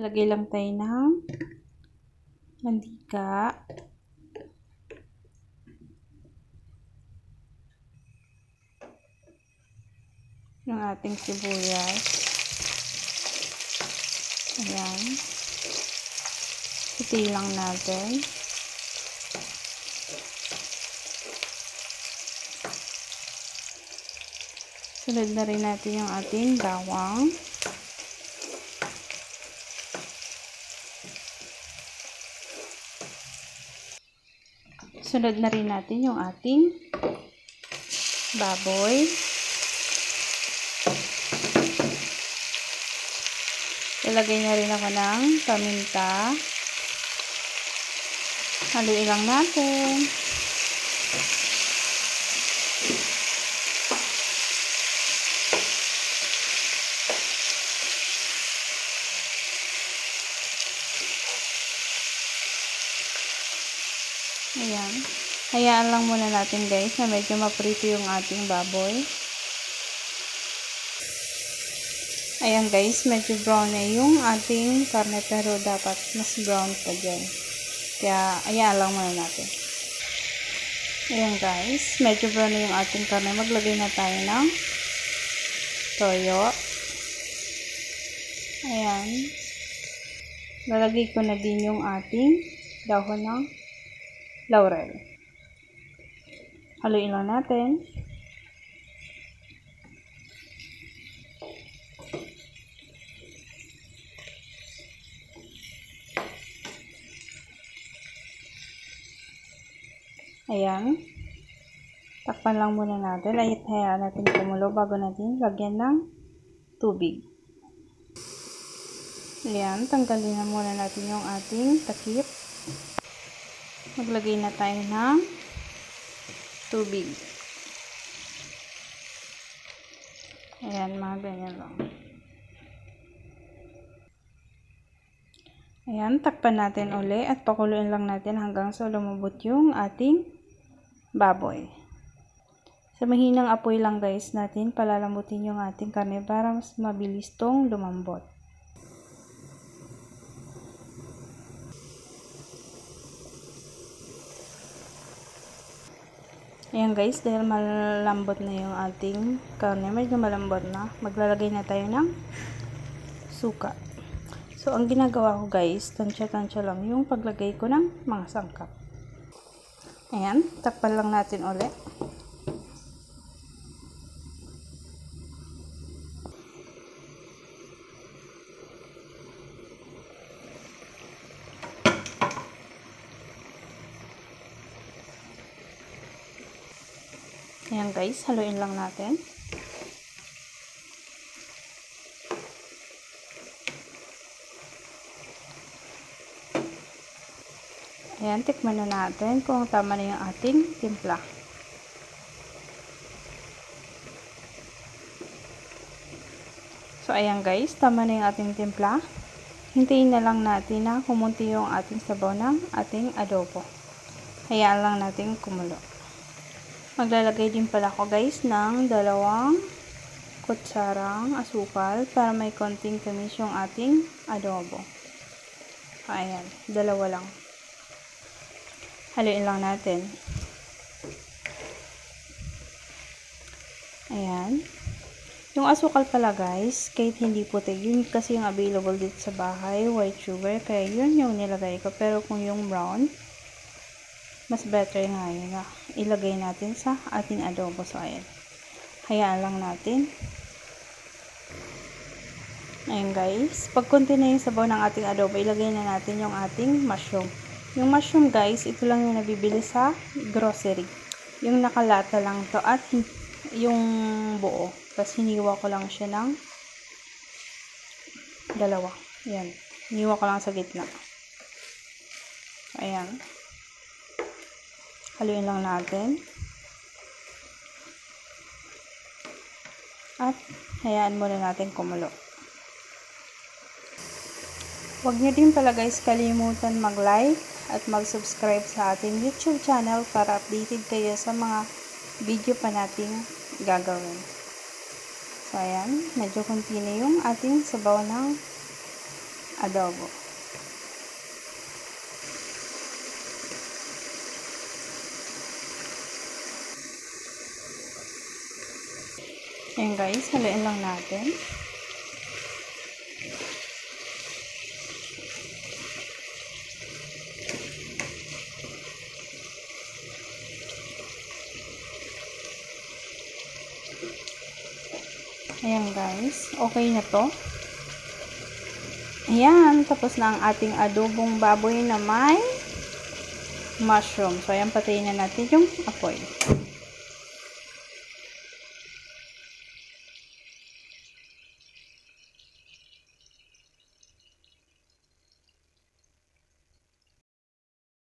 Lagay lang tayo ng mantika. Yung ating sibuyas. Ayan. Puti lang natin. Sunod na rin natin yung ating bawang. Sunod na rin natin yung ating baboy. Ilagay na rin ako ng paminta. Haluin lang natin. Ayan. Hayaan lang muna natin guys na medyo maprito yung ating baboy. Ayan guys, medyo brown na yung ating karne pero dapat mas brown pa dyan. Kaya, ayan lang muna natin. Ayan guys, medyo brown na yung ating karne. Maglagay na tayo ng toyo. Ayan. Lalagay ko na din yung ating dahon ng laurel. Haluin lang natin. Ayan. Takpan lang muna natin. Ay, hayaan natin kumulo bago natin lagyan ng tubig. Ayan. Tanggalin na muna natin yung ating takip. Maglagay na tayo ng tubig. Ayan, mga ganyan lang. Ayan, takpan natin uli at pakuluin lang natin hanggang sa lumabot yung ating baboy. Sa mahinang apoy lang guys natin palalambutin yung ating karne para mas mabilis tong lumambot. Ayan guys, dahil malambot na yung ating karne, medyo malambot na, maglalagay na tayo ng suka. So, ang ginagawa ko guys, tansya-tansya lang yung paglagay ko ng mga sangkap. Ayan, takpan lang natin ulit. Ayan guys, haluin lang natin. Ayan, tikman na natin kung tama na yung ating timpla. So, ayan guys, tama na yung ating timpla. Hintayin na lang natin na kumunti yung ating sabaw ng ating adobo. Hayaan lang natin kumulo. Maglalagay din pala ako guys ng dalawang kutsarang asukal para may konting tamis yung ating adobo. Ayan, dalawa lang. Haluin lang natin. Ayan. Yung asukal pala guys, kahit hindi puti, yun kasi yung available dito sa bahay, white sugar, kaya yun yung nilagay ko. Pero kung yung brown, mas better nga yun ilagay natin sa ating adobo. So, ayan. Hayaan lang natin. Ayan guys. Pag konti na yung sabaw ng ating adobo, ilagay na natin yung ating mushroom. Yung mushroom guys, ito lang yung nabibili sa grocery. Yung nakalata lang to at yung buo. Tapos hiniwa ko lang siya ng dalawa. Ayan. Hiniwa ko lang sa gitna. Ayan. Haluin lang natin. At hayaan muna natin kumulo. Huwag niyo din pala guys kalimutan mag-like at mag-subscribe sa ating YouTube channel para updated kayo sa mga video pa nating gagawin. So, ayan. Medyo konti na yung ating sabaw ng adobo. Ayan guys, haluin lang natin. Ayan guys, okay na to. Ayan, tapos na ang ating adobong baboy na may mushroom. So, ayan, patayin na natin yung apoy.